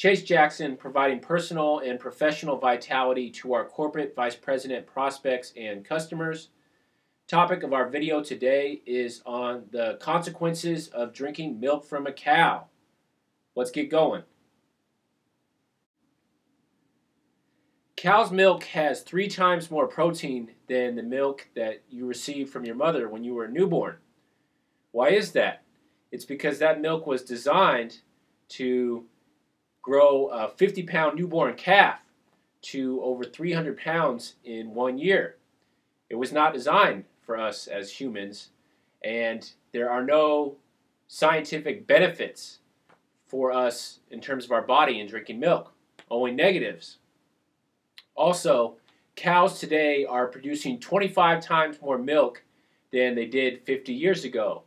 Chase Jackson providing personal and professional vitality to our corporate vice president prospects and customers. Topic of our video today is on the consequences of drinking milk from a cow. Let's get going. Cow's milk has three times more protein than the milk that you received from your mother when you were a newborn. Why is that? It's because that milk was designed to grow a 50 pound newborn calf to over 300 pounds in one year. It was not designed for us as humans, and there are no scientific benefits for us in terms of our body in drinking milk, only negatives. Also, cows today are producing 25 times more milk than they did 50 years ago.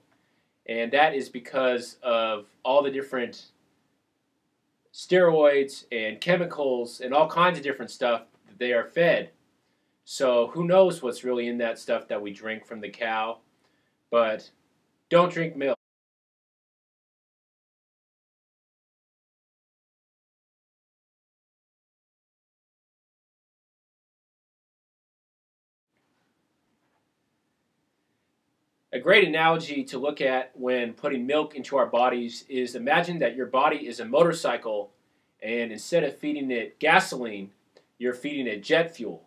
And that is because of all the different steroids and chemicals and all kinds of different stuff that they are fed. So who knows what's really in that stuff that we drink from the cow. But don't drink milk. A great analogy to look at when putting milk into our bodies is imagine that your body is a motorcycle and instead of feeding it gasoline, you're feeding it jet fuel.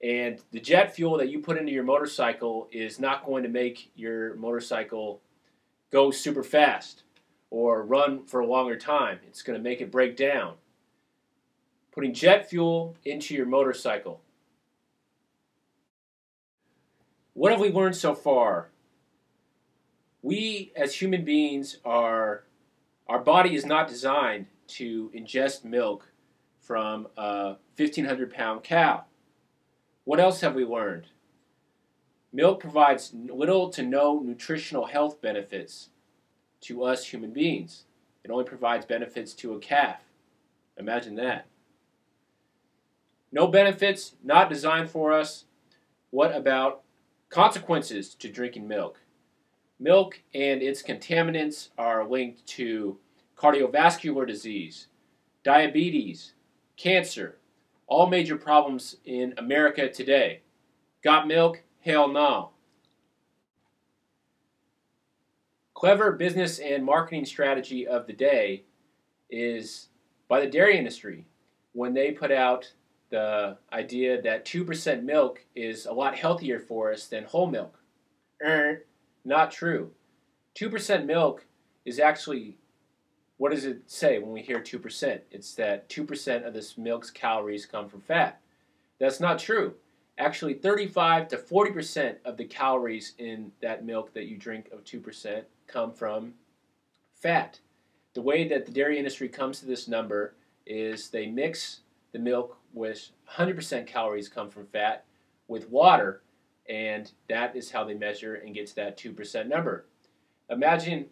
And the jet fuel that you put into your motorcycle is not going to make your motorcycle go super fast or run for a longer time. It's going to make it break down. Putting jet fuel into your motorcycle. What have we learned so far we as human beings are our body is not designed to ingest milk from a 1500 pound cow. What else have we learned? Milk provides little to no nutritional health benefits to us human beings. It only provides benefits to a calf. Imagine that. No benefits not designed for us. What about consequences to drinking milk Milk and its contaminants are linked to cardiovascular disease, diabetes, cancer, all major problems in America today. Got milk? Hell no. Clever business and marketing strategy of the day is by the dairy industry when they put out the idea that 2% milk is a lot healthier for us than whole milk. Er, not true. 2% milk is actually, what does it say when we hear 2%? It's that 2% of this milk's calories come from fat. That's not true. Actually, 35 to 40% of the calories in that milk that you drink of 2% come from fat. The way that the dairy industry comes to this number is they mix the milk with 100% calories come from fat with water and that is how they measure and get to that 2% number. Imagine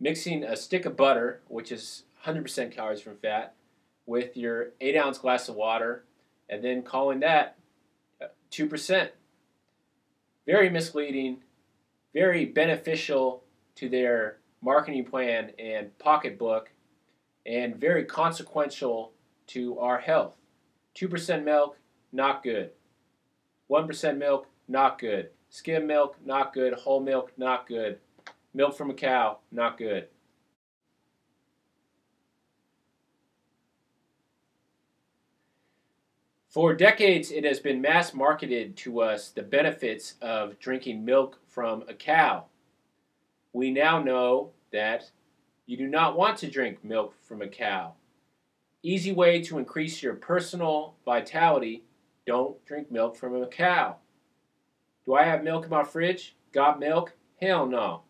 mixing a stick of butter, which is 100% calories from fat, with your 8 ounce glass of water, and then calling that 2%. Uh, very misleading, very beneficial to their marketing plan and pocketbook, and very consequential to our health. 2% milk, not good. 1% milk, not good. Skim milk, not good. Whole milk, not good. Milk from a cow, not good. For decades, it has been mass marketed to us the benefits of drinking milk from a cow. We now know that you do not want to drink milk from a cow. Easy way to increase your personal vitality don't drink milk from a cow. Do I have milk in my fridge? Got milk? Hell no.